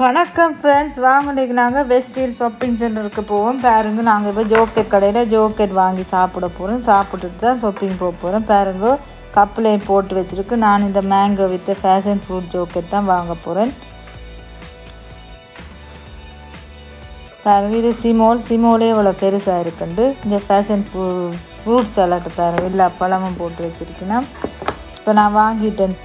வணக்கம் ஃப்ரெண்ட்ஸ் வாங்க இன்றைக்கி நாங்கள் வெஸ்ட்ஃபீல்ட் ஷாப்பிங் சென்டருக்கு போவோம். பாருங்க நாங்கள் இப்போ ஜோக்கெட் கடையில் ஜோக்கெட் வாங்கி சாப்பிட போகிறோம் சாப்பிட்டுட்டு தான் ஷாப்பிங் போக போகிறோம் பாருங்க கப்பிலையும் போட்டு வச்சுருக்கு. நான் இந்த மேங்கோ வித் ஃபேஷன் ஃப்ரூட் ஜோக்கெட் தான் வாங்க போகிறேன் பாருங்க இது சிமோல் சிமோலே இவ்வளோ பெருசாக இருக்குண்டு. இந்த ஃபேஷன் ஃப்ரூ ஃப்ரூட் சலாட்டு பாருங்க எல்லா பழமும் போட்டு வச்சுருக்கேன்னா இப்போ நான் வாங்கிட்டேன்.